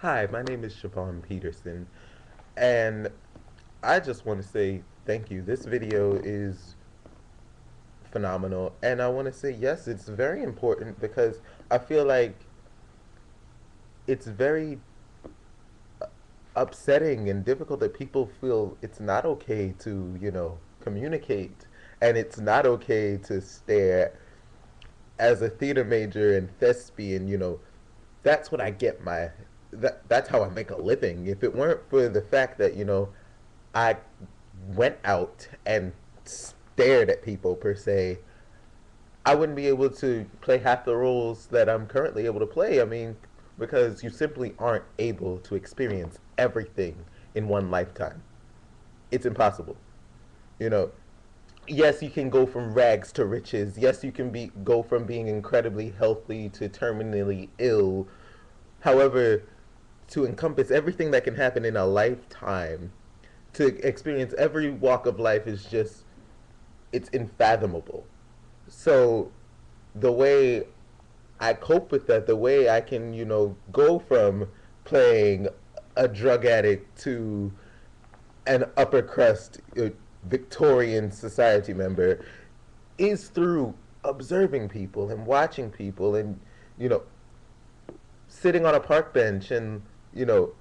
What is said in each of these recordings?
Hi, my name is ShaVaughn Peterson, and I just want to say thank you. This video is phenomenal, and I want to say yes, it's very important because I feel like it's very uh, upsetting and difficult that people feel it's not okay to, you know, communicate, and it's not okay to stare as a theater major and thespian, you know, that's what I get my that that's how I make a living. If it weren't for the fact that, you know, I went out and stared at people per se, I wouldn't be able to play half the roles that I'm currently able to play. I mean, because you simply aren't able to experience everything in one lifetime. It's impossible. You know, yes, you can go from rags to riches. Yes, you can be go from being incredibly healthy to terminally ill. However, to encompass everything that can happen in a lifetime, to experience every walk of life is just it's unfathomable. So the way I cope with that, the way I can, you know, go from playing a drug addict to an upper crust uh, Victorian society member is through observing people and watching people and, you know, sitting on a park bench and, you know,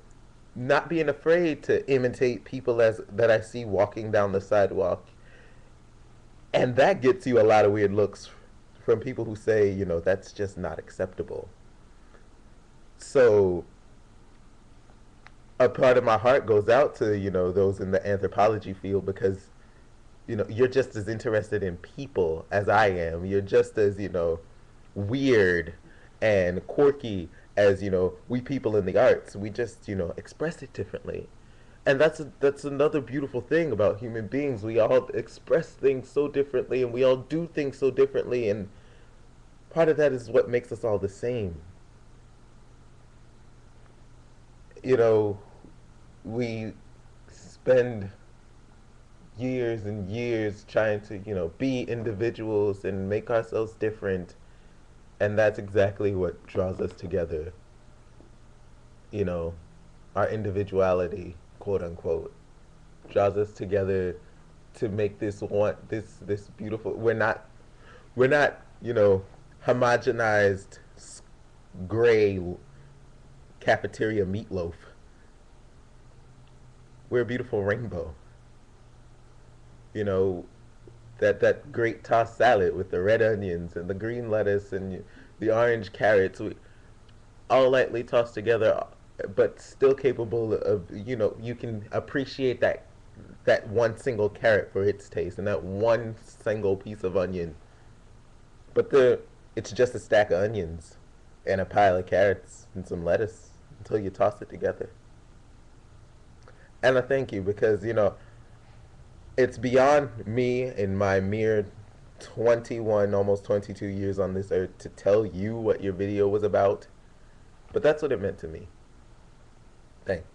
not being afraid to imitate people as that I see walking down the sidewalk. And that gets you a lot of weird looks from people who say, you know, that's just not acceptable. So a part of my heart goes out to, you know, those in the anthropology field because you know, you're just as interested in people as I am. You're just as, you know, weird and quirky as, you know, we people in the arts. We just, you know, express it differently. And that's a, that's another beautiful thing about human beings. We all express things so differently and we all do things so differently and part of that is what makes us all the same. You know, we spend years and years trying to, you know, be individuals and make ourselves different. And that's exactly what draws us together. You know, our individuality, quote unquote, draws us together to make this one this this beautiful we're not we're not, you know, homogenized gray cafeteria meatloaf. We're a beautiful rainbow you know, that that great tossed salad with the red onions and the green lettuce and the orange carrots, we, all lightly tossed together, but still capable of you know you can appreciate that that one single carrot for its taste and that one single piece of onion. But the it's just a stack of onions and a pile of carrots and some lettuce until you toss it together. And I thank you because you know it's beyond me in my mere 21, almost 22 years on this earth to tell you what your video was about. But that's what it meant to me. Thanks.